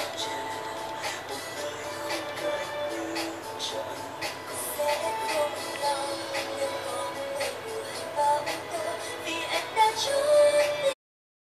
Pictures.